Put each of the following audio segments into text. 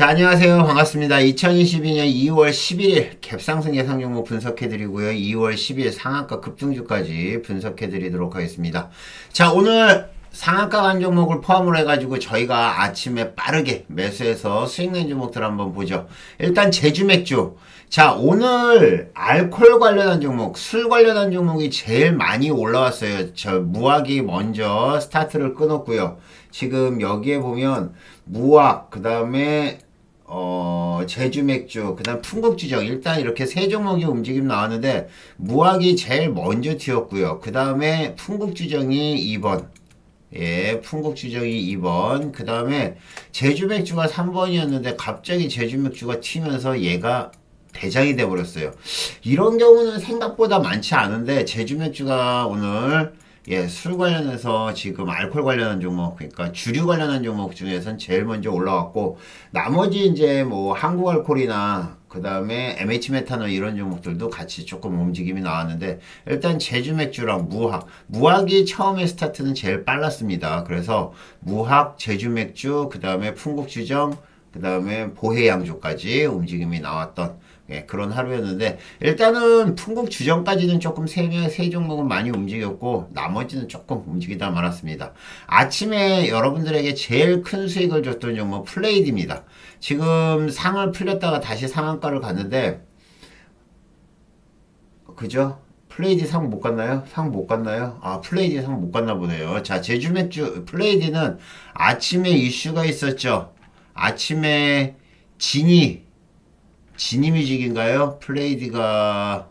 자, 안녕하세요. 반갑습니다. 2022년 2월 11일 갭상승 예상 종목 분석해드리고요. 2월 10일 상한가 급등주까지 분석해드리도록 하겠습니다. 자, 오늘 상한가 간 종목을 포함을 해가지고 저희가 아침에 빠르게 매수해서 수익 낸 종목들 한번 보죠. 일단 제주맥주. 자, 오늘 알콜 관련한 종목, 술 관련한 종목이 제일 많이 올라왔어요. 저 무학이 먼저 스타트를 끊었고요. 지금 여기에 보면 무학, 그 다음에 어, 제주 맥주, 그 다음 풍국주정. 일단 이렇게 세 종목이 움직임 나왔는데, 무학이 제일 먼저 튀었고요. 그 다음에 풍국주정이 2번. 예, 풍국주정이 2번. 그 다음에 제주 맥주가 3번이었는데, 갑자기 제주 맥주가 튀면서 얘가 대장이 돼버렸어요. 이런 경우는 생각보다 많지 않은데, 제주 맥주가 오늘 예, 술 관련해서 지금 알코올 관련한 종목, 그러니까 주류 관련한 종목 중에선 제일 먼저 올라왔고, 나머지 이제 뭐 한국 알코올이나 그 다음에 MH 메탄올 이런 종목들도 같이 조금 움직임이 나왔는데, 일단 제주 맥주랑 무학, 무학이 처음에 스타트는 제일 빨랐습니다. 그래서 무학, 제주 맥주, 그 다음에 풍국주정, 그 다음에 보해양조까지 움직임이 나왔던 예, 그런 하루였는데 일단은 풍국 주정까지는 조금 세, 세 종목은 많이 움직였고 나머지는 조금 움직이다 말았습니다. 아침에 여러분들에게 제일 큰 수익을 줬던 종목 플레이디입니다. 지금 상이 풀렸다가 다시 상한가를 갔는데 그죠? 플레이디 상 못 갔나요? 상 못 갔나요? 아, 플레이디 상 못 갔나 보네요. 자, 제주 맥주, 플레이디는 아침에 이슈가 있었죠. 아침에 진이 지니뮤직인가요? 플레이디가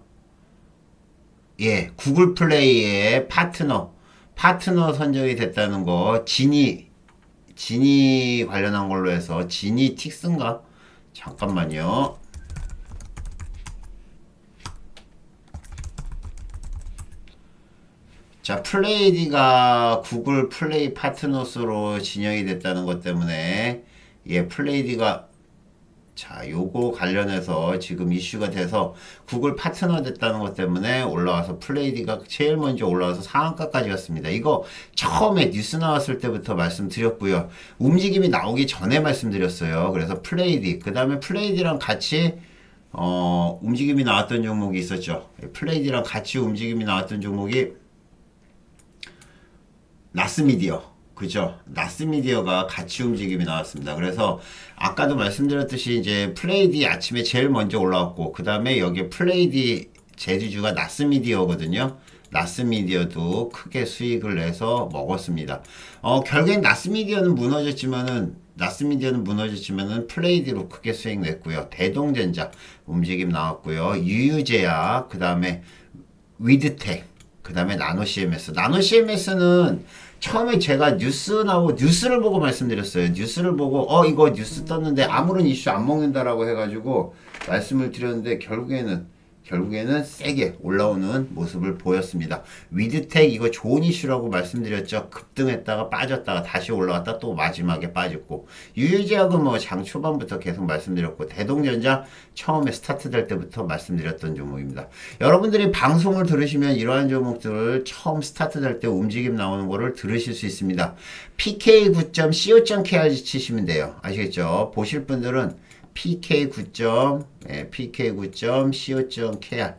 예 구글 플레이의 파트너 파트너 선정이 됐다는 거 지니 지니 관련한 걸로 해서 지니 틱스인가? 잠깐만요. 자, 플레이디가 구글 플레이 파트너스로 진영이 됐다는 것 때문에 예, 플레이디가 자, 요거 관련해서 지금 이슈가 돼서 구글 파트너 됐다는 것 때문에 올라와서 플레이디가 제일 먼저 올라와서 상한가까지 갔습니다. 이거 처음에 뉴스 나왔을 때부터 말씀드렸고요. 움직임이 나오기 전에 말씀드렸어요. 그래서 플레이디, 그 다음에 플레이디랑 같이 어, 움직임이 나왔던 종목이 있었죠. 플레이디랑 같이 움직임이 나왔던 종목이 나스미디어. 그죠? 나스미디어가 같이 움직임이 나왔습니다. 그래서 아까도 말씀드렸듯이 이제 플레이디 아침에 제일 먼저 올라왔고 그 다음에 여기 플레이디 제주주가 나스미디어거든요. 나스미디어도 크게 수익을 내서 먹었습니다. 어, 결국엔 나스미디어는 무너졌지만은 나스미디어는 무너졌지만은 플레이디로 크게 수익 냈고요. 대동전자 움직임 나왔고요. 유유제약 그 다음에 위드텍 그 다음에 나노 CMS 나노 CMS는 처음에 제가 뉴스 나오고 뉴스를 보고 말씀드렸어요. 뉴스를 보고 어 이거 뉴스 떴는데 아무런 이슈 안 먹는다라고 해가지고 말씀을 드렸는데 결국에는 결국에는 세게 올라오는 모습을 보였습니다. 위드텍 이거 좋은 이슈라고 말씀드렸죠. 급등했다가 빠졌다가 다시 올라왔다 또 마지막에 빠졌고 유유제약은 뭐 장 초반부터 계속 말씀드렸고 대동전자 처음에 스타트 될 때부터 말씀드렸던 종목입니다. 여러분들이 방송을 들으시면 이러한 종목들을 처음 스타트 될 때 움직임 나오는 거를 들으실 수 있습니다. pk9.co.kr 치시면 돼요. 아시겠죠? 보실 분들은 pk9. 예, pk9.co.kr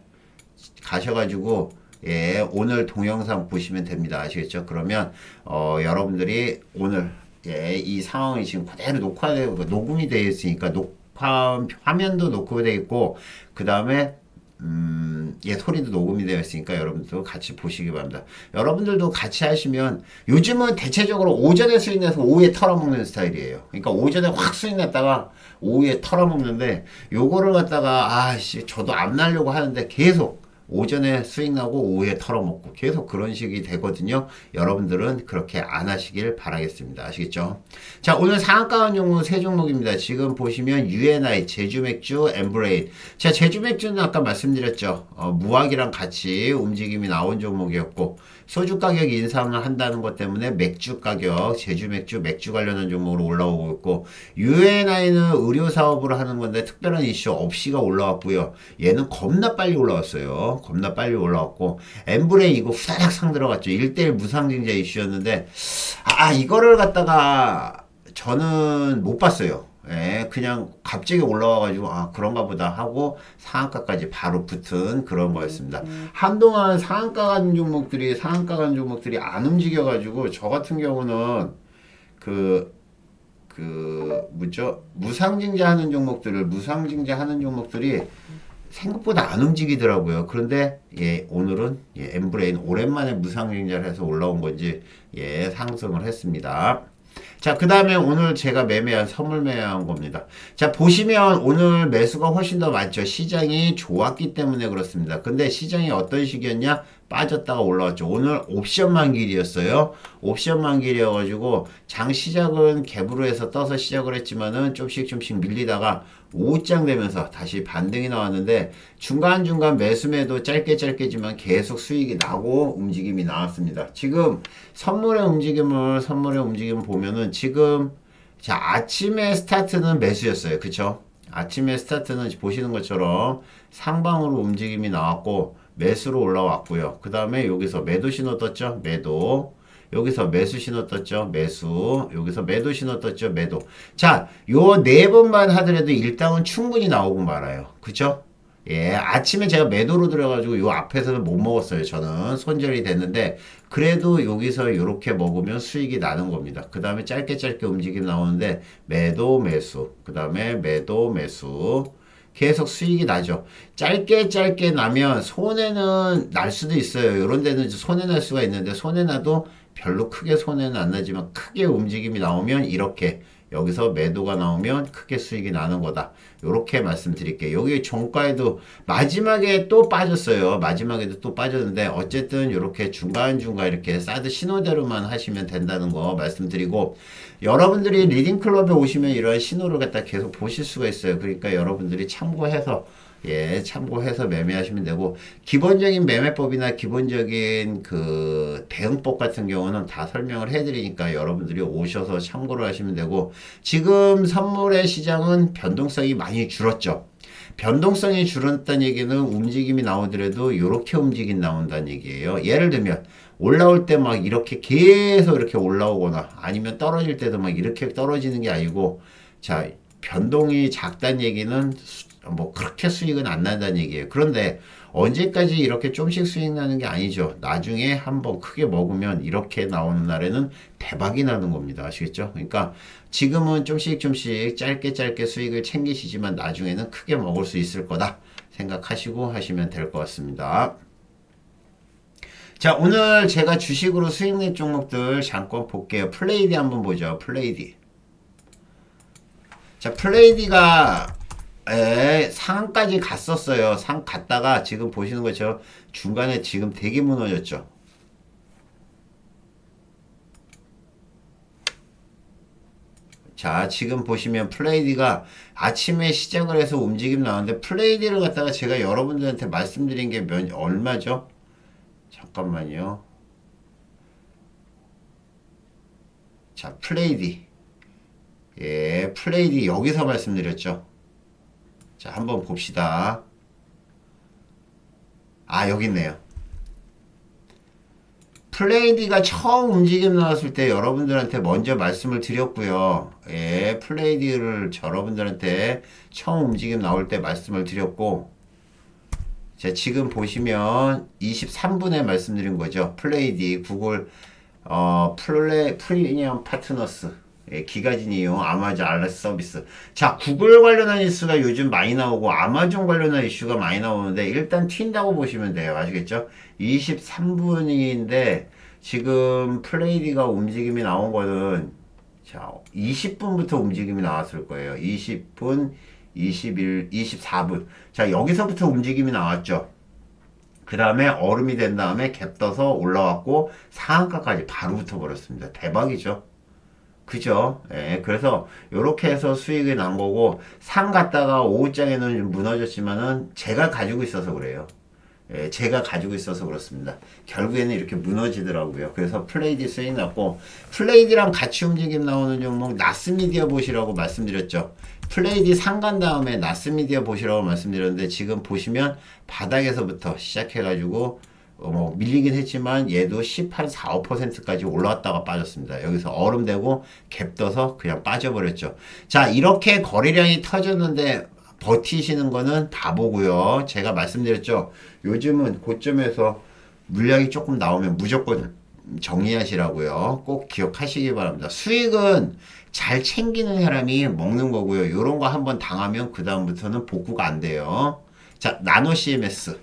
가셔가지고 예, 오늘 동영상 보시면 됩니다. 아시겠죠? 그러면 어, 여러분들이 오늘 예, 이 상황이 지금 그대로 녹화되고 녹음이 되어 있으니까 녹화 화면도 녹화되어 있고 그 다음에 음, 예, 소리도 녹음이 되어 있으니까 여러분들도 같이 보시기 바랍니다. 여러분들도 같이 하시면 요즘은 대체적으로 오전에 수익 내서 오후에 털어먹는 스타일이에요. 그러니까 오전에 확 수익 냈다가 오후에 털어먹는데 요거를 갖다가 아씨 저도 안 날려고 하는데 계속 오전에 수익 나고 오후에 털어먹고 계속 그런 식이 되거든요. 여러분들은 그렇게 안 하시길 바라겠습니다. 아시겠죠? 자, 오늘 상한가 간 종목 세 종목입니다. 지금 보시면 유앤아이, 제주맥주, 엠브레인. 자, 제주맥주는 아까 말씀드렸죠. 어, 무학이랑 같이 움직임이 나온 종목이었고 소주 가격 인상을 한다는 것 때문에 맥주 가격, 제주 맥주, 맥주 관련한 종목으로 올라오고 있고 유앤아이는 의료 사업을 하는 건데 특별한 이슈 없이가 올라왔고요. 얘는 겁나 빨리 올라왔어요. 겁나 빨리 올라왔고 엠브레인 이거 후다닥 상 들어갔죠. 1대1 무상증자 이슈였는데 아 이거를 갖다가 저는 못 봤어요. 예, 그냥 갑자기 올라와가지고 아 그런가 보다 하고 상한가까지 바로 붙은 그런 거였습니다. 한동안 상한가 간 종목들이 상한가 간 종목들이 안 움직여가지고 저 같은 경우는 그, 그, 뭐죠? 무상증자 하는 종목들을, 무상증자 하는 종목들이 생각보다 안 움직이더라고요. 그런데, 예, 오늘은, 예, 엠브레인 오랜만에 무상증자를 해서 올라온 건지, 예, 상승을 했습니다. 자, 그 다음에 오늘 제가 매매한, 선물 매매한 겁니다. 자, 보시면 오늘 매수가 훨씬 더 많죠. 시장이 좋았기 때문에 그렇습니다. 근데 시장이 어떤 시기였냐? 빠졌다가 올라왔죠. 오늘 옵션 만 길이었어요. 옵션 만 길이어가지고 장 시작은 갭으로 해서 떠서 시작을 했지만은 좀씩 좀씩 밀리다가 오후장 되면서 다시 반등이 나왔는데 중간중간 매수매도 짧게 짧게지만 계속 수익이 나고 움직임이 나왔습니다. 지금 선물의 움직임을 선물의 움직임을 보면은 지금 자 아침에 스타트는 매수였어요. 그쵸? 아침에 스타트는 보시는 것처럼 상방으로 움직임이 나왔고 매수로 올라왔고요. 그 다음에 여기서 매도 신호 떴죠? 매도. 여기서 매수 신호 떴죠? 매수. 여기서 매도 신호 떴죠? 매도. 자, 요 네 번만 하더라도 일당은 충분히 나오고 말아요. 그쵸? 예, 아침에 제가 매도로 들어가지고 요 앞에서는 못 먹었어요. 저는 손절이 됐는데 그래도 여기서 이렇게 먹으면 수익이 나는 겁니다. 그 다음에 짧게 짧게 움직임 나오는데 매도 매수, 그 다음에 매도 매수. 계속 수익이 나죠. 짧게 짧게 나면 손해는 날 수도 있어요. 이런 데는 손해 날 수가 있는데 손해 나도 별로 크게 손해는 안 나지만 크게 움직임이 나오면 이렇게 여기서 매도가 나오면 크게 수익이 나는 거다. 이렇게 말씀드릴게요. 여기 종가에도 마지막에 또 빠졌어요. 마지막에도 또 빠졌는데 어쨌든 이렇게 중간중간 이렇게 사드 신호대로만 하시면 된다는 거 말씀드리고 여러분들이 리딩클럽에 오시면 이런 신호를 갖다 계속 보실 수가 있어요. 그러니까 여러분들이 참고해서 예, 참고해서 매매하시면 되고 기본적인 매매법이나 기본적인 그 대응법 같은 경우는 다 설명을 해드리니까 여러분들이 오셔서 참고를 하시면 되고 지금 선물의 시장은 변동성이 많이 줄었죠. 변동성이 줄었다는 얘기는 움직임이 나오더라도 이렇게 움직임 나온다는 얘기예요. 예를 들면 올라올 때 막 이렇게 계속 이렇게 올라오거나 아니면 떨어질 때도 막 이렇게 떨어지는 게 아니고 자 변동이 작다는 얘기는 뭐 그렇게 수익은 안 난다는 얘기예요. 그런데 언제까지 이렇게 좀씩 수익 나는 게 아니죠. 나중에 한번 크게 먹으면 이렇게 나오는 날에는 대박이 나는 겁니다. 아시겠죠? 그러니까 지금은 좀씩 좀씩 짧게 짧게 수익을 챙기시지만 나중에는 크게 먹을 수 있을 거다 생각하시고 하시면 될 것 같습니다. 자 오늘 제가 주식으로 수익 낸 종목들 잠깐 볼게요. 플레이디 한번 보죠. 플레이디. 자 플레이디가 에, 상까지 갔었어요. 상 갔다가 지금 보시는 것처럼 중간에 지금 되게 무너졌죠. 자 지금 보시면 플레이디가 아침에 시작을 해서 움직임 나왔는데 플레이디를 갖다가 제가 여러분들한테 말씀드린 게 몇, 얼마죠? 잠깐만요. 자 플레이디 예 플레이디 여기서 말씀드렸죠. 자, 한번 봅시다. 아, 여기 있네요. 플레이디가 처음 움직임 나왔을 때 여러분들한테 먼저 말씀을 드렸고요. 예, 플레이디를 여러분들한테 처음 움직임 나올 때 말씀을 드렸고 자, 지금 보시면 23분에 말씀드린 거죠. 플레이디, 구글 어, 플레, 프리미엄 파트너스 예, 기가진 이용, 아마존 알라스 서비스. 자, 구글 관련한 이슈가 요즘 많이 나오고 아마존 관련한 이슈가 많이 나오는데 일단 튄다고 보시면 돼요. 아시겠죠? 23분인데 지금 플레이디가 움직임이 나온 거는 자, 20분부터 움직임이 나왔을 거예요. 20분, 21, 24분. 자, 여기서부터 움직임이 나왔죠. 그 다음에 얼음이 된 다음에 갭 떠서 올라왔고 상한가까지 바로 붙어버렸습니다. 대박이죠. 그죠? 예, 그래서 이렇게 해서 수익이 난 거고 상 갔다가 오후장에는 무너졌지만은 제가 가지고 있어서 그래요. 예, 제가 가지고 있어서 그렇습니다. 결국에는 이렇게 무너지더라고요. 그래서 플레이디 수익 났고 플레이디랑 같이 움직임 나오는 종목 나스미디어 보시라고 말씀드렸죠. 플레이디 상간 다음에 나스미디어 보시라고 말씀드렸는데 지금 보시면 바닥에서부터 시작해가지고 어, 뭐 밀리긴 했지만 얘도 10, 한 4, 5%까지 올라왔다가 빠졌습니다. 여기서 얼음되고 갭 떠서 그냥 빠져버렸죠. 자 이렇게 거래량이 터졌는데 버티시는 거는 바보고요. 제가 말씀드렸죠. 요즘은 고점에서 물량이 조금 나오면 무조건 정리하시라고요. 꼭 기억하시기 바랍니다. 수익은 잘 챙기는 사람이 먹는 거고요. 이런 거 한번 당하면 그 다음부터는 복구가 안 돼요. 자 나노 CMS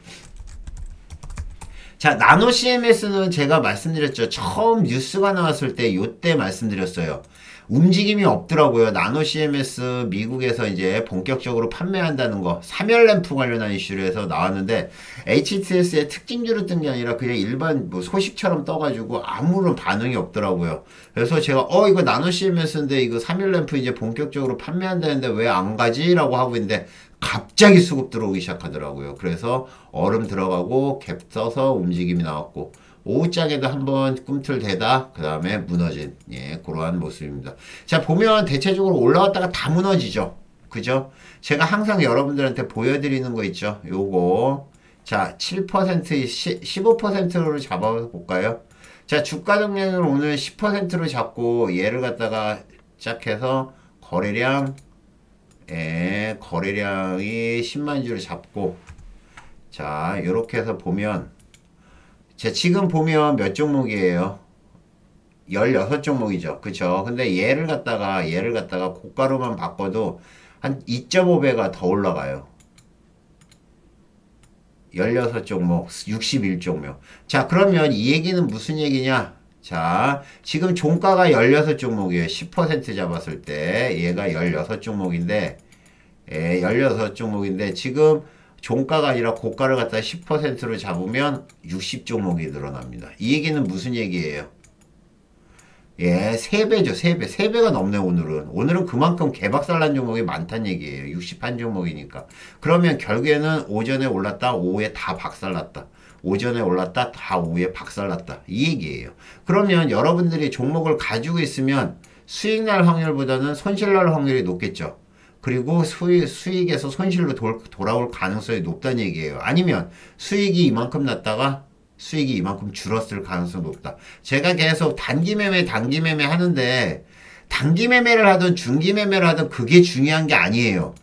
자, 나노 CMS는 제가 말씀드렸죠. 처음 뉴스가 나왔을 때 요때 말씀드렸어요. 움직임이 없더라고요. 나노 CMS 미국에서 이제 본격적으로 판매한다는 거, 3열 램프 관련한 이슈로 해서 나왔는데, HTS의 특징주로 뜬 게 아니라 그냥 일반 뭐 소식처럼 떠가지고 아무런 반응이 없더라고요. 그래서 제가, 어, 이거 나노 CMS인데 이거 3열 램프 이제 본격적으로 판매한다는데 왜 안 가지? 라고 하고 있는데, 갑자기 수급 들어오기 시작하더라고요. 그래서 얼음 들어가고 갭 써서 움직임이 나왔고 오후장에도 한번 꿈틀대다 그 다음에 무너진 예 그러한 모습입니다. 자 보면 대체적으로 올라왔다가 다 무너지죠. 그죠? 제가 항상 여러분들한테 보여드리는 거 있죠. 요거 자 7% 15%로 잡아 볼까요? 자 주가 동량을 오늘 10%로 잡고 얘를 갖다가 시작해서 거래량 예, 거래량이 10만 주를 잡고 자 이렇게 해서 보면 자 지금 보면 몇 종목이에요? 16종목이죠. 그쵸? 근데 얘를 갖다가 얘를 갖다가 고가로만 바꿔도 한 2.5배가 더 올라가요. 16종목 61종목. 자 그러면 이 얘기는 무슨 얘기냐 자, 지금 종가가 16종목이에요. 10% 잡았을 때 얘가 16종목인데 예, 16종목인데 지금 종가가 아니라 고가를 갖다 10%로 잡으면 60종목이 늘어납니다. 이 얘기는 무슨 얘기예요? 예, 3배죠, 3배. 3배가 넘네, 오늘은. 오늘은 그만큼 개박살난 종목이 많다는 얘기예요. 61종목이니까. 그러면 결국에는 오전에 올랐다, 오후에 다 박살났다. 오전에 올랐다 다 오후에 박살났다. 이 얘기예요. 그러면 여러분들이 종목을 가지고 있으면 수익 날 확률보다는 손실 날 확률이 높겠죠. 그리고 수익, 수익에서 손실로 돌, 돌아올 가능성이 높다는 얘기예요. 아니면 수익이 이만큼 났다가 수익이 이만큼 줄었을 가능성이 높다. 제가 계속 단기 매매 단기 매매 하는데 단기 매매를 하든 중기 매매를 하든 그게 중요한 게 아니에요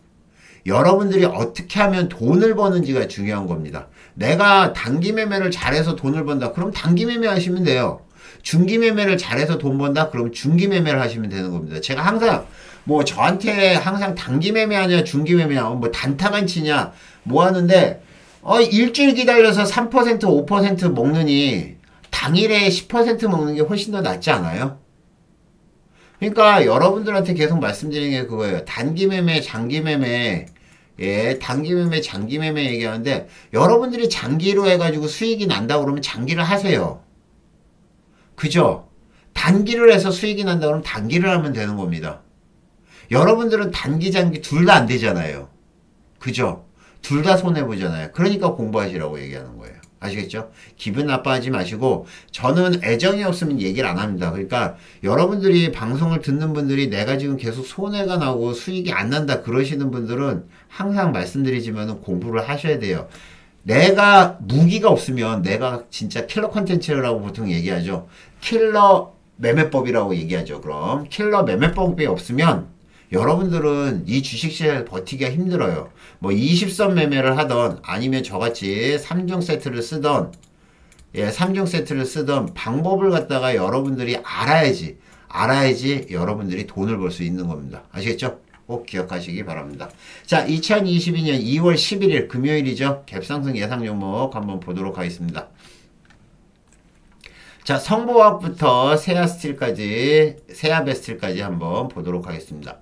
여러분들이 어떻게 하면 돈을 버는지가 중요한 겁니다. 내가 단기 매매를 잘해서 돈을 번다. 그럼 단기 매매 하시면 돼요. 중기 매매를 잘해서 돈 번다. 그럼 중기 매매를 하시면 되는 겁니다. 제가 항상 뭐 저한테 항상 단기 매매하냐 중기 매매냐 뭐 단타만 치냐 뭐 하는데 어 일주일 기다려서 3% 5% 먹느니 당일에 10% 먹는 게 훨씬 더 낫지 않아요? 그러니까 여러분들한테 계속 말씀드리는 게 그거예요. 단기 매매, 장기 매매 예, 단기 매매, 장기 매매 얘기하는데 여러분들이 장기로 해가지고 수익이 난다 그러면 장기를 하세요. 그죠? 단기를 해서 수익이 난다 그러면 단기를 하면 되는 겁니다. 여러분들은 단기, 장기 둘 다 안 되잖아요. 그죠? 둘 다 손해보잖아요. 그러니까 공부하시라고 얘기하는 거예요. 아시겠죠? 기분 나빠하지 마시고 저는 애정이 없으면 얘기를 안 합니다. 그러니까 여러분들이 방송을 듣는 분들이 내가 지금 계속 손해가 나고 수익이 안 난다 그러시는 분들은 항상 말씀드리지만 공부를 하셔야 돼요. 내가 무기가 없으면 내가 진짜 킬러 컨텐츠라고 보통 얘기하죠. 킬러 매매법이라고 얘기하죠. 그럼 킬러 매매법이 없으면 여러분들은 이 주식시장에 버티기가 힘들어요. 뭐 20선 매매를 하던 아니면 저같이 3종 세트를 쓰던 예, 3종 세트를 쓰던 방법을 갖다가 여러분들이 알아야지 알아야지 여러분들이 돈을 벌 수 있는 겁니다. 아시겠죠? 꼭 기억하시기 바랍니다. 자, 2022년 2월 11일 금요일이죠. 갭상승 예상 종목 한번 보도록 하겠습니다. 자, 성보학부터 세아스틸까지, 세아베스틸까지 한번 보도록 하겠습니다.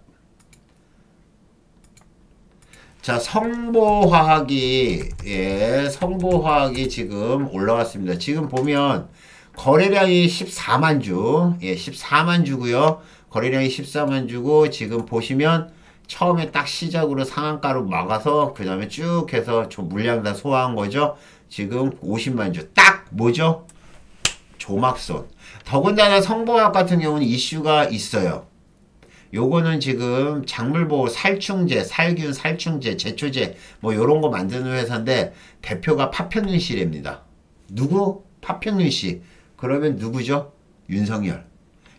자, 성보화학이, 예, 성보화학이 지금 올라왔습니다. 지금 보면 거래량이 14만 주, 예, 14만 주고요. 거래량이 14만 주고 지금 보시면 처음에 딱 시작으로 상한가로 막아서 그 다음에 쭉 해서 저 물량 다 소화한 거죠. 지금 50만 주. 딱 뭐죠? 조막손. 더군다나 성보학 같은 경우는 이슈가 있어요. 요거는 지금 작물보호 살충제, 살균, 살충제, 제초제 뭐 요런 거 만드는 회사인데 대표가 파편윤실입니다. 누구? 파평윤 씨. 그러면 누구죠? 윤석열.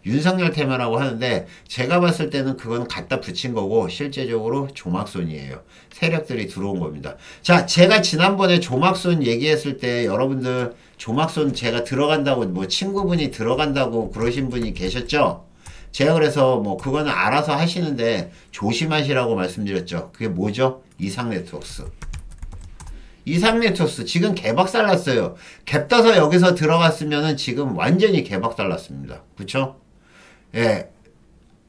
윤석열 테마라고 하는데 제가 봤을 때는 그건 갖다 붙인 거고 실제적으로 조막손이에요. 세력들이 들어온 겁니다. 자, 제가 지난번에 조막손 얘기했을 때 여러분들 조막손 제가 들어간다고 뭐 친구분이 들어간다고 그러신 분이 계셨죠? 제가 그래서 뭐 그거는 알아서 하시는데 조심하시라고 말씀드렸죠. 그게 뭐죠? 이상 네트워크스. 이상 네트워크스 지금 개박살 났어요. 갭 떠서 여기서 들어갔으면은 지금 완전히 개박살 났습니다. 그쵸? 예.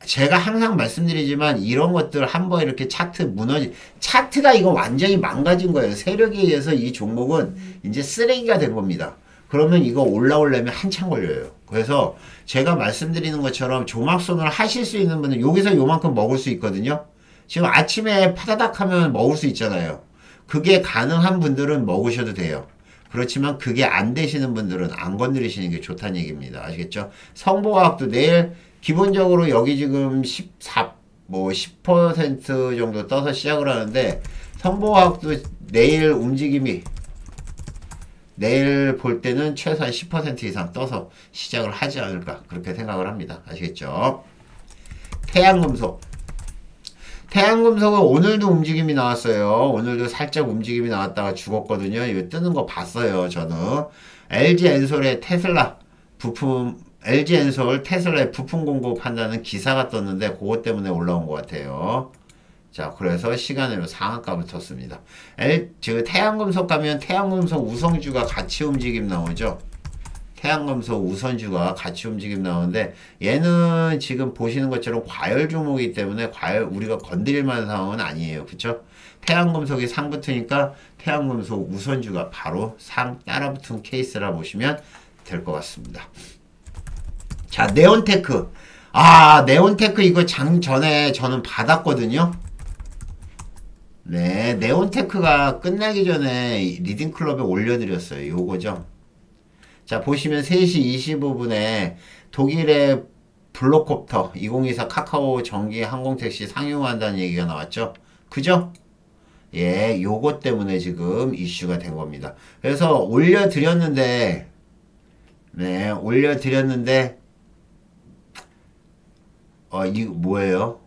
제가 항상 말씀드리지만 이런 것들 한번 이렇게 차트 무너지 차트가 이거 완전히 망가진 거예요. 세력에 의해서 이 종목은 이제 쓰레기가 된 겁니다. 그러면 이거 올라오려면 한참 걸려요. 그래서 제가 말씀드리는 것처럼 조막손을 하실 수 있는 분은 여기서 요만큼 먹을 수 있거든요. 지금 아침에 파다닥 하면 먹을 수 있잖아요. 그게 가능한 분들은 먹으셔도 돼요. 그렇지만 그게 안 되시는 분들은 안 건드리시는 게 좋다는 얘기입니다. 아시겠죠? 성보화학도 내일 기본적으로 여기 지금 14, 뭐 10% 정도 떠서 시작을 하는데 성보화학도 내일 움직임이 내일 볼 때는 최소한 10% 이상 떠서 시작을 하지 않을까 그렇게 생각을 합니다. 아시겠죠? 태양금속 태양금속은 오늘도 움직임이 나왔어요. 오늘도 살짝 움직임이 나왔다가 죽었거든요. 이거 뜨는 거 봤어요. 저는 LG 엔솔의 테슬라 부품 LG 엔솔 테슬라의 부품 공급한다는 기사가 떴는데 그것 때문에 올라온 것 같아요. 자, 그래서 시간으로 상한가 붙었습니다. L, 즉 태양금속 가면 태양금속 우선주가 같이 움직임 나오죠. 태양금속 우선주가 같이 움직임 나오는데 얘는 지금 보시는 것처럼 과열 종목이기 때문에 과열 우리가 건드릴 만한 상황은 아니에요. 그쵸? 태양금속이 상 붙으니까 태양금속 우선주가 바로 상 따라붙은 케이스라 보시면 될 것 같습니다. 자, 네온테크. 아, 네온테크 이거 장 전에 저는 받았거든요. 네, 네온테크가 끝나기 전에 리딩클럽에 올려드렸어요. 요거죠. 자, 보시면 3시 25분에 독일의 볼로콥터 2024 카카오 전기 항공택시 상용한다는 얘기가 나왔죠. 그죠? 예, 요거 때문에 지금 이슈가 된 겁니다. 그래서 올려드렸는데, 네, 올려드렸는데, 어, 이 뭐예요?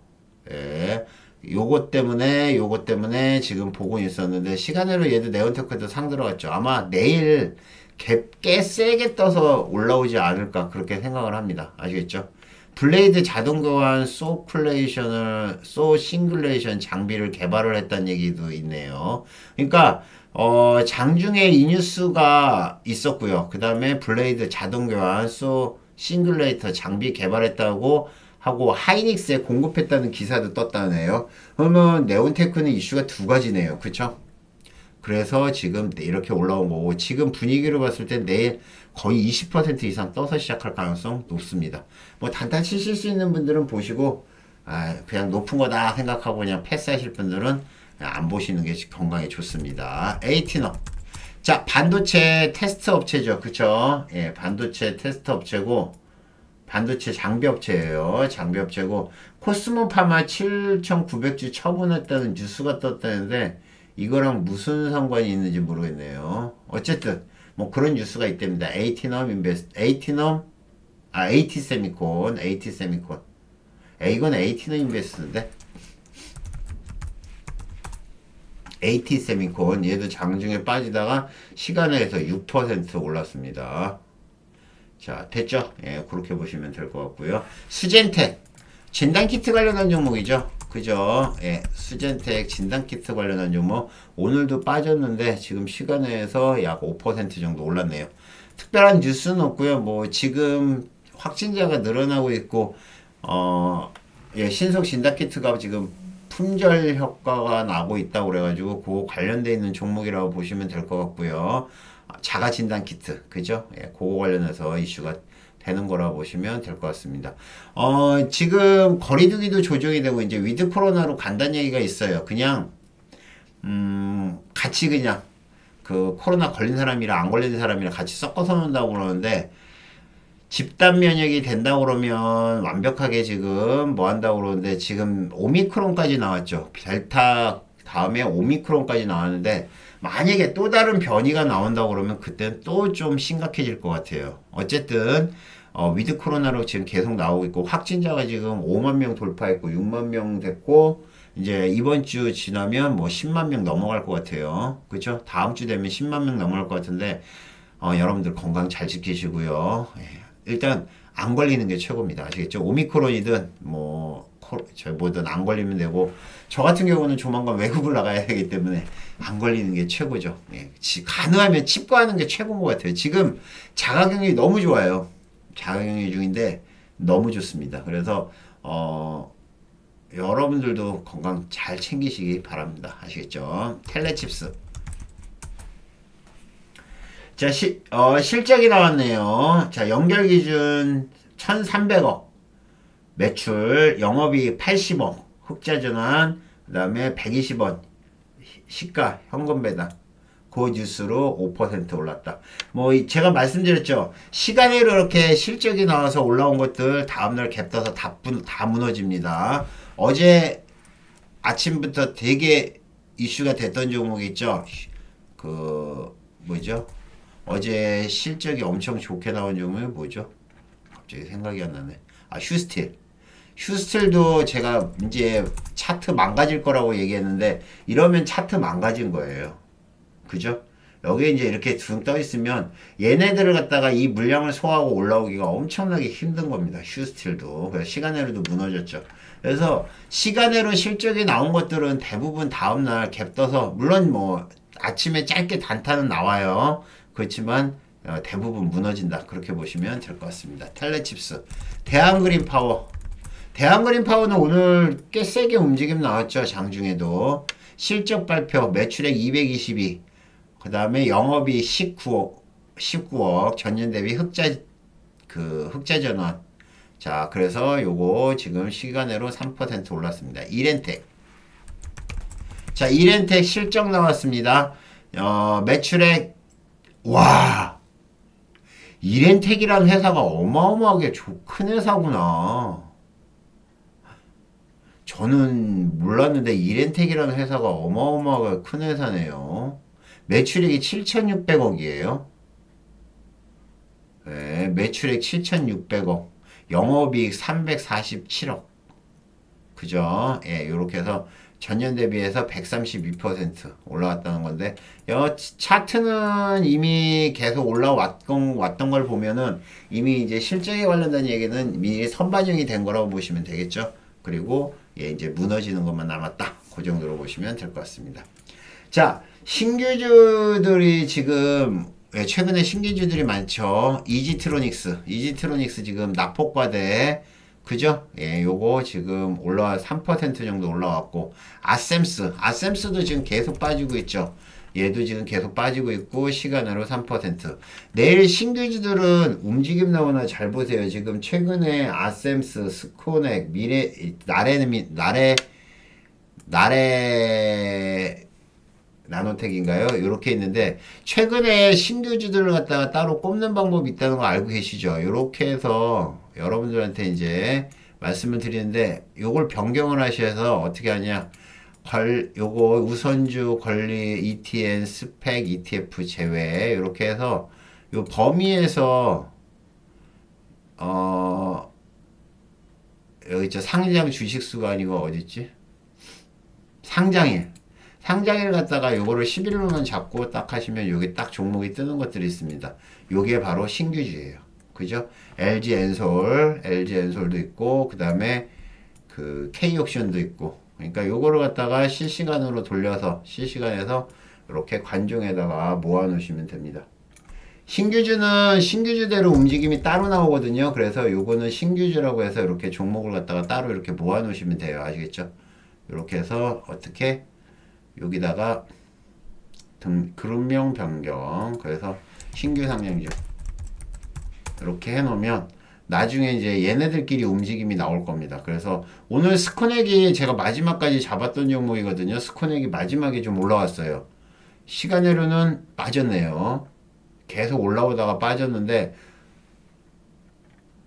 예. 요것 때문에 요것 때문에 지금 보고 있었는데 시간외로 얘도 네온테크도 상 들어갔죠. 아마 내일 꽤 세게 떠서 올라오지 않을까 그렇게 생각을 합니다. 아시겠죠? 블레이드 자동 교환 소플레이션을 saw singulation 장비를 개발을 했다는 얘기도 있네요. 그러니까 어, 장중에 이 뉴스가 있었고요. 그 다음에 블레이드 자동 교환 saw singulator 장비 개발했다고 하고 하이닉스에 공급했다는 기사도 떴다네요. 그러면 네온테크는 이슈가 두 가지네요. 그쵸? 그래서 지금 이렇게 올라온 거고 지금 분위기로 봤을 때 내일 거의 20% 이상 떠서 시작할 가능성 높습니다. 뭐 단단 치실 수 있는 분들은 보시고 아, 그냥 높은 거다 생각하고 그냥 패스하실 분들은 안 보시는 게 건강에 좋습니다. 에이티너 자 반도체 테스트 업체죠. 그쵸? 예, 반도체 테스트 업체고 반도체 장비업체예요. 장비업체고 코스모파마 7,900주 처분했다는 뉴스가 떴다는데 이거랑 무슨 상관이 있는지 모르겠네요. 어쨌든 뭐 그런 뉴스가 있답니다. 에이티넘 인베스 에이티넘 아 에이티 세미콘 에이티 세미콘 에 이건 에이티넘 인베스인데 에이티 세미콘 얘도 장중에 빠지다가 시간외에서 6% 올랐습니다. 자, 됐죠? 예, 그렇게 보시면 될 것 같고요. 수젠텍. 진단키트 관련한 종목이죠. 그죠? 예, 수젠텍 진단키트 관련한 종목. 오늘도 빠졌는데 지금 시간외에서 약 5% 정도 올랐네요. 특별한 뉴스는 없고요. 뭐 지금 확진자가 늘어나고 있고 어, 예, 신속 진단키트가 지금 품절 효과가 나고 있다고 그래가지고 그 관련돼 있는 종목이라고 보시면 될 것 같고요. 자가 진단 키트 그죠? 예, 그거 관련해서 이슈가 되는 거라 보시면 될 것 같습니다. 어, 지금 거리두기도 조정이 되고 이제 위드 코로나로 간다는 얘기가 있어요. 그냥 음, 같이 그냥 그 코로나 걸린 사람이랑 안 걸린 사람이랑 같이 섞어서 놓는다고 그러는데 집단 면역이 된다고 그러면 완벽하게 지금 뭐 한다고 그러는데 지금 오미크론까지 나왔죠. 델타 다음에 오미크론까지 나왔는데 만약에 또 다른 변이가 나온다고 그러면 그때는 또 좀 심각해질 것 같아요. 어쨌든 어, 위드 코로나로 지금 계속 나오고 있고 확진자가 지금 5만 명 돌파했고 6만 명 됐고 이제 이번 주 지나면 뭐 10만 명 넘어갈 것 같아요. 그렇죠? 다음 주 되면 10만 명 넘어갈 것 같은데 어, 여러분들 건강 잘 지키시고요. 예, 일단 안 걸리는 게 최고입니다. 아시겠죠? 오미크론이든 뭐 저 뭐든 안 걸리면 되고 저 같은 경우는 조만간 외국을 나가야 되기 때문에 안 걸리는 게 최고죠. 예, 가능하면 칩과하는 게 최고인 것 같아요. 지금 자가격리 너무 좋아요. 자가격리 중인데 너무 좋습니다. 그래서 어 여러분들도 건강 잘 챙기시기 바랍니다. 아시겠죠? 텔레칩스. 자, 시, 어, 실적이 나왔네요. 자, 연결 기준 1,300억. 매출, 영업이익 80억. 흑자 전환, 그 다음에 120원. 시가, 현금 배당. 그 뉴스로 5% 올랐다. 뭐 제가 말씀드렸죠. 시간으로 이렇게 실적이 나와서 올라온 것들 다음날 갭 떠서 다, 다 무너집니다. 어제 아침부터 되게 이슈가 됐던 종목 있죠. 그 뭐죠? 어제 실적이 엄청 좋게 나온 종목이 뭐죠? 갑자기 생각이 안 나네. 아 휴스틸. 휴스틸도 제가 이제 차트 망가질 거라고 얘기했는데 이러면 차트 망가진 거예요. 그죠? 여기에 이제 이렇게 둥 떠 있으면 얘네들을 갖다가 이 물량을 소화하고 올라오기가 엄청나게 힘든 겁니다. 휴스틸도. 그래서 시간으로도 무너졌죠. 그래서 시간으로 실적이 나온 것들은 대부분 다음날 갭 떠서 물론 뭐 아침에 짧게 단타는 나와요. 그렇지만 어, 대부분 무너진다. 그렇게 보시면 될 것 같습니다. 텔레칩스. 대한그린 파워. 대한그린 파워는 오늘 꽤 세게 움직임 나왔죠. 장중에도. 실적 발표 매출액 222. 그 다음에 영업이 19억, 19억 전년 대비 흑자 그 흑자 전환. 자, 그래서 요거 지금 시간으로 3% 올랐습니다. 이렌텍. 자, 이렌텍 실적 나왔습니다. 어, 매출액 와. 이렌텍이라는 회사가 어마어마하게 큰 회사구나. 저는 몰랐는데 이렌텍이라는 회사가 어마어마하게 큰 회사네요. 매출액이 7,600억이에요. 네, 매출액 7,600억. 영업이익 347억. 그죠? 예, 요렇게 해서 전년 대비해서 132% 올라왔다는 건데, 여 차트는 이미 계속 올라왔던 왔던 걸 보면은 이미 이제 실적에 관련된 얘기는 미리 선반영이 된 거라고 보시면 되겠죠. 그리고 예, 이제 무너지는 것만 남았다. 그 정도로 보시면 될 것 같습니다. 자, 신규주들이 지금 예, 최근에 신규주들이 많죠. 이지트로닉스, 이지트로닉스 지금 낙폭과대 그죠? 예, 요거 지금 올라와 3% 정도 올라왔고 아셈스, 아셈스도 지금 계속 빠지고 있죠. 얘도 지금 계속 빠지고 있고 시간으로 3% 내일 신규주들은 움직임 나오나 잘 보세요. 지금 최근에 아셈스, 스코넥, 미래, 나레는 나레 나레 나노텍인가요? 이렇게 있는데 최근에 신규주들을 갖다가 따로 꼽는 방법이 있다는 거 알고 계시죠? 이렇게 해서 여러분들한테 이제 말씀을 드리는데 요걸 변경을 하셔서 어떻게 하냐 걸 요거 우선주 권리 ETN 스펙 ETF 제외 이렇게 해서 요 범위에서 어 여기 있죠 상장 주식수가 아니고 어딨지 상장일 상장일 갖다가 요거를 11로만 잡고 딱 하시면 여기 딱 종목이 뜨는 것들이 있습니다. 요게 바로 신규주예요. 그죠? LG 엔솔, LG 엔솔도 있고 그 다음에 그 K옥션도 있고 그러니까 요거를 갖다가 실시간으로 돌려서 실시간에서 이렇게 관종에다가 모아 놓으시면 됩니다. 신규주는 신규주대로 움직임이 따로 나오거든요. 그래서 요거는 신규주라고 해서 이렇게 종목을 갖다가 따로 이렇게 모아 놓으시면 돼요. 아시겠죠? 이렇게 해서 어떻게 여기다가 등, 그룹명 변경 그래서 신규 상장주 이렇게 해놓으면 나중에 이제 얘네들끼리 움직임이 나올 겁니다. 그래서 오늘 스코넥이 제가 마지막까지 잡았던 종목이거든요. 스코넥이 마지막에 좀 올라왔어요. 시간으로는 빠졌네요. 계속 올라오다가 빠졌는데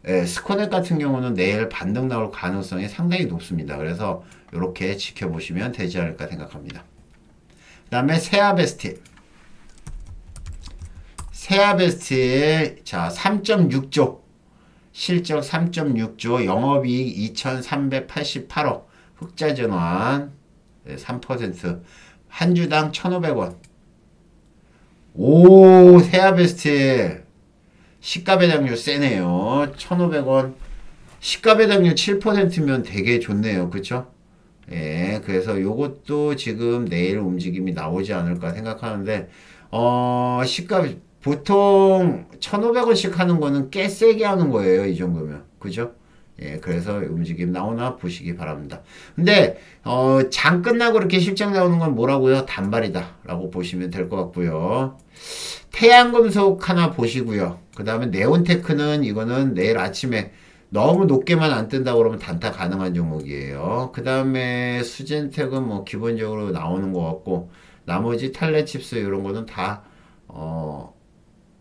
예, 스코넷 같은 경우는 내일 반등 나올 가능성이 상당히 높습니다. 그래서 이렇게 지켜보시면 되지 않을까 생각합니다. 그 다음에 세아베스트 세아베스트의 자 3.6조 실적 3.6조 영업이익 2388억 흑자 전환 3%한 주당 1500원. 오 세아베스트. 시가배당률 세네요. 1500원. 시가배당률 7%면 되게 좋네요. 그쵸? 예 그래서 요것도 지금 내일 움직임이 나오지 않을까 생각하는데 어 시가 보통 1,500원씩 하는 거는 꽤 세게 하는 거예요. 이 정도면. 그죠? 예, 그래서 움직임 나오나 보시기 바랍니다. 근데, 어, 장 끝나고 이렇게 실적 나오는 건 뭐라고요? 단발이다. 라고 보시면 될 것 같고요. 태양금속 하나 보시고요. 그 다음에 네온테크는 이거는 내일 아침에 너무 높게만 안 뜬다 그러면 단타 가능한 종목이에요. 그 다음에 수젠텍은 뭐 기본적으로 나오는 것 같고, 나머지 탈레칩스 이런 거는 다, 어,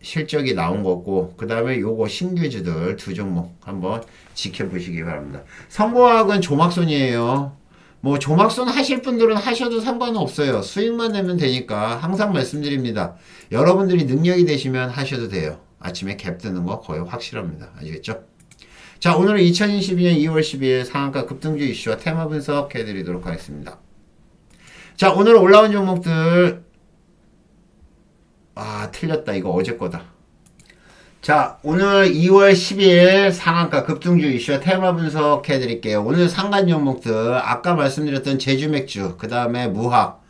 실적이 나온 거고 그 다음에 요거 신규주들 두 종목 한번 지켜보시기 바랍니다. 성공학은 조막손이에요. 뭐 조막손 하실 분들은 하셔도 상관은 없어요. 수익만 내면 되니까 항상 말씀드립니다. 여러분들이 능력이 되시면 하셔도 돼요. 아침에 갭 뜨는 거 거의 확실합니다. 아시겠죠? 자 오늘은 2022년 2월 12일 상한가 급등주 이슈와 테마 분석해 드리도록 하겠습니다. 자 오늘 올라온 종목들 아 틀렸다. 이거 어제 거다. 자 오늘 2월 10일 상한가 급등주 이슈 테마 분석해 드릴게요. 오늘 상간 종목들 아까 말씀드렸던 제주맥주 그 다음에 무학.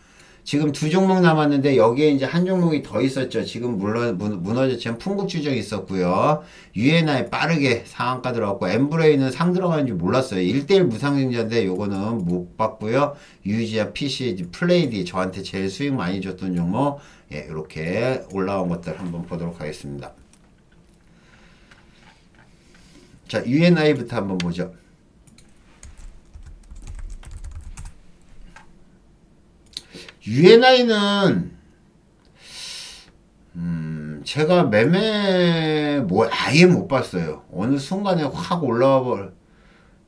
지금 두 종목 남았는데 여기에 이제 한 종목이 더 있었죠. 지금 물론 무너졌지만 풍국주정이 있었고요. UNI 빠르게 상한가 들어갔고 엠브레이는 상 들어가는 줄 몰랐어요. 1대1 무상증자인데 요거는 못 봤고요. 유지아 PC 플레이디 저한테 제일 수익 많이 줬던 종목 예, 이렇게 올라온 것들 한번 보도록 하겠습니다. 자, UNI부터 한번 보죠. UNI는 음, 제가 매매 뭐 아예 못 봤어요. 어느 순간에 확 올라와 버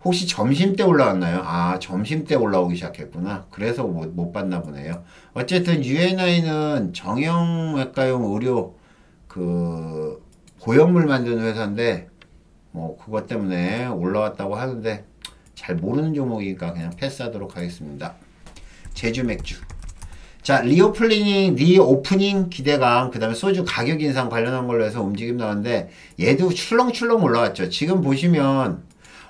혹시 점심 때 올라왔나요? 아, 점심 때 올라오기 시작했구나. 그래서 못, 못 봤나 보네요. 어쨌든 UNI는 정형외과용 의료 그 고형물 만드는 회사인데 뭐 그것 때문에 올라왔다고 하는데 잘 모르는 종목이니까 그냥 패스하도록 하겠습니다. 제주 맥주. 자, 리오플리닝, 리오프닝 기대감, 그 다음에 소주 가격 인상 관련한 걸로 해서 움직임 나왔는데, 얘도 출렁출렁 올라왔죠. 지금 보시면,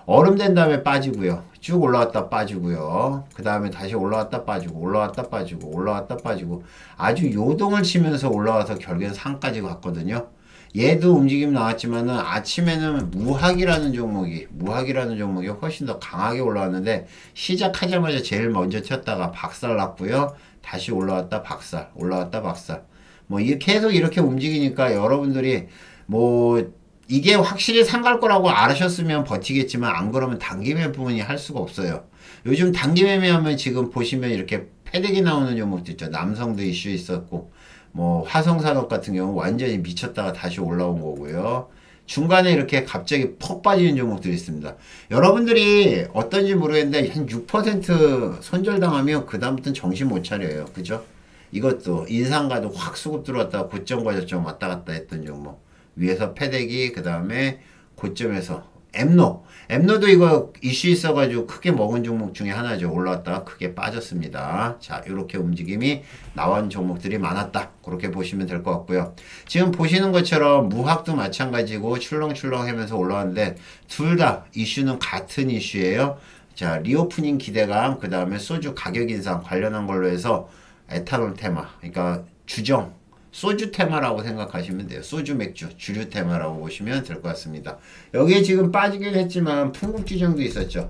얼음 된 다음에 빠지고요. 쭉 올라왔다 빠지고요. 그 다음에 다시 올라왔다 빠지고 올라왔다 빠지고 올라왔다 빠지고 아주 요동을 치면서 올라와서 결국엔 상까지 갔거든요. 얘도 움직임 나왔지만은 아침에는 무학이라는 종목이 무학이라는 종목이 훨씬 더 강하게 올라왔는데 시작하자마자 제일 먼저 쳤다가 박살 났고요. 다시 올라왔다 박살 올라왔다 박살 뭐 계속 이렇게 움직이니까 여러분들이 뭐 이게 확실히 상갈 거라고 알으셨으면 버티겠지만 안 그러면 단기 매부분이 할 수가 없어요. 요즘 단기 매매하면 지금 보시면 이렇게 패대기 나오는 종목도 있죠. 남성도 이슈 있었고 뭐 화성산업 같은 경우 완전히 미쳤다가 다시 올라온 거고요. 중간에 이렇게 갑자기 퍽 빠지는 종목들이 있습니다. 여러분들이 어떤지 모르겠는데 한 6% 손절당하면 그 다음부터는 정신 못 차려요. 그죠? 이것도 인상가도 확 수급 들어왔다가 고점과 저점 왔다 갔다 했던 종목. 위에서 패대기 그 다음에 고점에서 엠노. 엠노도 이거 이슈 있어가지고 크게 먹은 종목 중에 하나죠. 올라왔다가 크게 빠졌습니다. 자 이렇게 움직임이 나온 종목들이 많았다. 그렇게 보시면 될 것 같고요. 지금 보시는 것처럼 무학도 마찬가지고 출렁출렁 하면서 올라왔는데 둘 다 이슈는 같은 이슈예요. 자 리오프닝 기대감 그 다음에 소주 가격 인상 관련한 걸로 해서 에탄올 테마 그러니까 주정 소주 테마라고 생각하시면 돼요. 소주 맥주, 주류 테마라고 보시면 될 것 같습니다. 여기에 지금 빠지긴 했지만 풍국주정도 있었죠.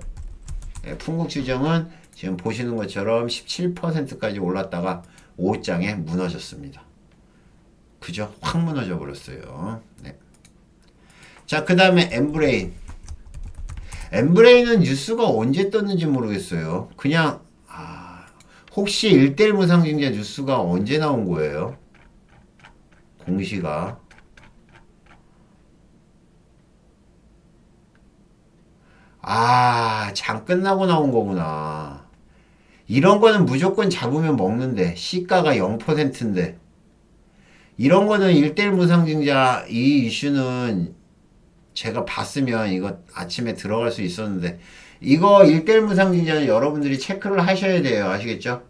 네, 풍국주정은 지금 보시는 것처럼 17%까지 올랐다가 오후장에 무너졌습니다. 그죠? 확 무너져 버렸어요. 네. 자, 그 다음에 엠브레인. 엠브레인은 뉴스가 언제 떴는지 모르겠어요. 그냥, 아, 혹시 1대1 무상증자 뉴스가 언제 나온 거예요? 공시가 아, 장 끝나고 나온 거구나. 이런 거는 무조건 잡으면 먹는데, 시가가 0%인데. 이런 거는 1대1 무상증자, 이 이슈는 제가 봤으면 이거 아침에 들어갈 수 있었는데, 이거 1대1 무상증자는 여러분들이 체크를 하셔야 돼요. 아시겠죠?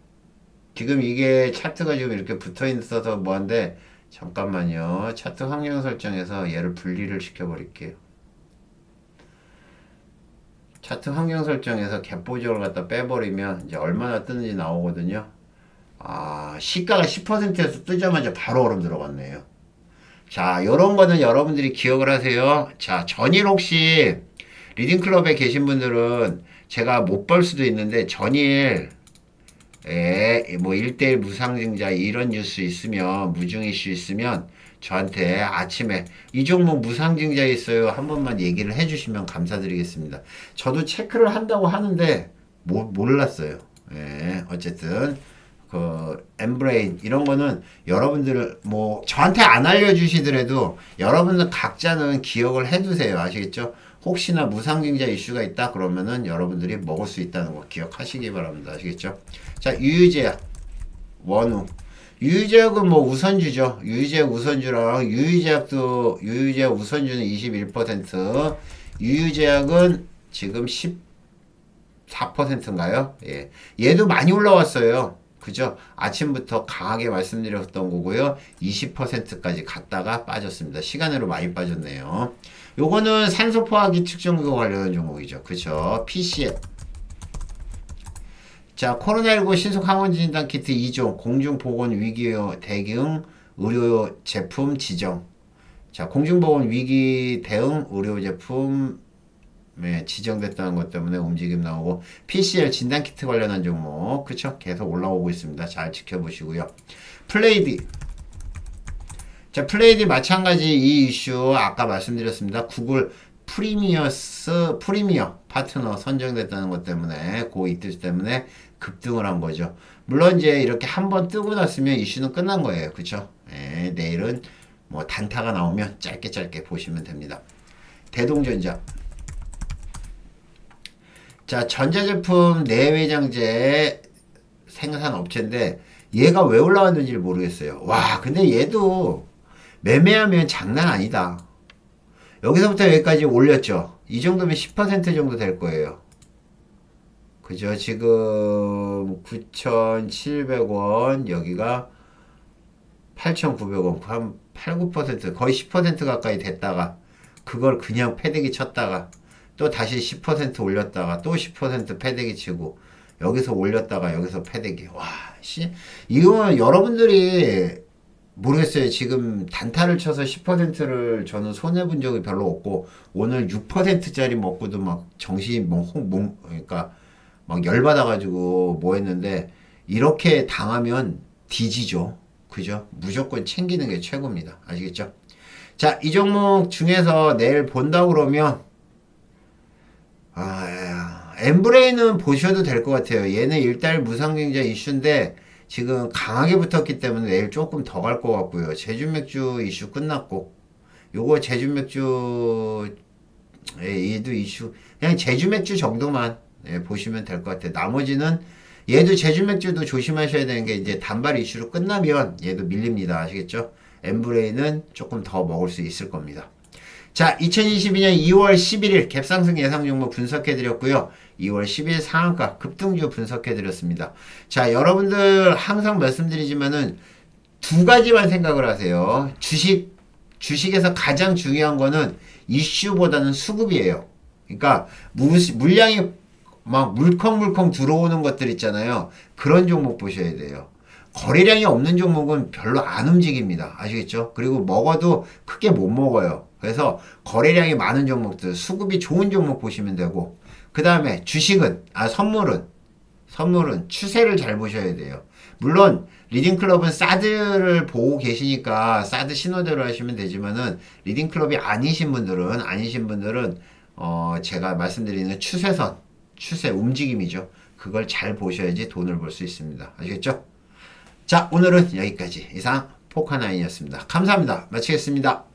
지금 이게 차트가 지금 이렇게 붙어 있어서 뭐한데, 잠깐만요. 차트 환경 설정에서 얘를 분리를 시켜버릴게요. 차트 환경 설정에서 갭 보조를 갖다 빼버리면 이제 얼마나 뜨는지 나오거든요. 아, 시가가 10%에서 뜨자마자 바로 얼음 들어갔네요. 자, 요런 거는 여러분들이 기억을 하세요. 자, 전일 혹시 리딩클럽에 계신 분들은 제가 못 볼 수도 있는데 전일 예, 뭐 1대1 무상증자 이런 뉴스 있으면 무중 이슈 있으면 저한테 아침에 이 종목 무상증자 있어요 한 번만 얘기를 해주시면 감사드리겠습니다. 저도 체크를 한다고 하는데 모, 몰랐어요. 예, 어쨌든 그 엠브레인 이런 거는 여러분들 뭐 저한테 안 알려주시더라도 여러분들 각자는 기억을 해두세요. 아시겠죠? 혹시나 무상증자 이슈가 있다 그러면은 여러분들이 먹을 수 있다는 거 기억하시기 바랍니다. 아시겠죠? 자, 유유제약, 원우. 유유제약은 뭐 우선주죠. 유유제약 우선주랑 유유제약도 유유제약 우선주는 21%, 유유제약은 지금 14%인가요? 예. 얘도 많이 올라왔어요. 그죠? 아침부터 강하게 말씀드렸던 거고요. 20%까지 갔다가 빠졌습니다. 시간으로 많이 빠졌네요. 요거는 산소 포화기 측정기와 관련한 종목이죠. 그죠? PCM. 자, 코로나19 신속 항원 진단 키트 2종 공중 보건 위기 대응 의료 제품 지정. 자, 공중 보건 위기 대응 의료 제품 네, 지정됐다는 것 때문에 움직임 나오고 PCR 진단 키트 관련한 종목 그쵸? 계속 올라오고 있습니다. 잘 지켜보시고요. 플레이디 자 플레이디 마찬가지 이 이슈 아까 말씀드렸습니다. 구글 프리미어스 프리미어 파트너 선정됐다는 것 때문에 그 타이틀 때문에 급등을 한 거죠. 물론 이제 이렇게 한 번 뜨고 났으면 이슈는 끝난 거예요. 그쵸? 예, 내일은 뭐 단타가 나오면 짧게 짧게 보시면 됩니다. 대동전자 자, 전자제품 내외장재 생산 업체인데 얘가 왜 올라왔는지 모르겠어요. 와, 근데 얘도 매매하면 장난 아니다. 여기서부터 여기까지 올렸죠. 이 정도면 10% 정도 될 거예요. 그죠? 지금 9,700원, 여기가 8,900원, 한 8, 9% 거의 10% 가까이 됐다가 그걸 그냥 패대기 쳤다가 또 다시 10% 올렸다가 또 10% 패대기 치고 여기서 올렸다가 여기서 패대기 와 씨 이거 여러분들이 모르겠어요. 지금 단타를 쳐서 10%를 저는 손해본 적이 별로 없고 오늘 6%짜리 먹고도 막 정신이 뭐, 뭐 그러니까 막 열받아가지고 뭐 했는데 이렇게 당하면 뒤지죠. 그죠? 무조건 챙기는 게 최고입니다. 아시겠죠? 자 이 종목 중에서 내일 본다 그러면 아, 엠브레인은 보셔도 될 것 같아요. 얘는 일달 무상경제 이슈인데 지금 강하게 붙었기 때문에 내일 조금 더 갈 것 같고요. 제주 맥주 이슈 끝났고 요거 제주 맥주 예, 얘도 이슈 그냥 제주 맥주 정도만 예, 보시면 될 것 같아요. 나머지는 얘도 제주 맥주도 조심하셔야 되는 게 이제 단발 이슈로 끝나면 얘도 밀립니다. 아시겠죠? 엠브레인은 조금 더 먹을 수 있을 겁니다. 자, 2022년 2월 11일 갭상승 예상 종목 분석해 드렸고요. 2월 10일 상한가 급등주 분석해 드렸습니다. 자, 여러분들 항상 말씀드리지만은 두 가지만 생각을 하세요. 주식 주식에서 가장 중요한 거는 이슈보다는 수급이에요. 그러니까 물량이 막 물컹물컹 들어오는 것들 있잖아요. 그런 종목 보셔야 돼요. 거래량이 없는 종목은 별로 안 움직입니다. 아시겠죠? 그리고 먹어도 크게 못 먹어요. 그래서 거래량이 많은 종목들, 수급이 좋은 종목 보시면 되고, 그 다음에 주식은, 아, 선물은, 선물은 추세를 잘 보셔야 돼요. 물론, 리딩클럽은 사드를 보고 계시니까 사드 신호대로 하시면 되지만은, 리딩클럽이 아니신 분들은, 아니신 분들은, 어, 제가 말씀드리는 추세선, 추세, 움직임이죠. 그걸 잘 보셔야지 돈을 벌 수 있습니다. 아시겠죠? 자, 오늘은 여기까지. 이상 포카나인이었습니다. 감사합니다. 마치겠습니다.